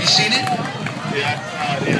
Have you seen it? Yeah, uh, yeah.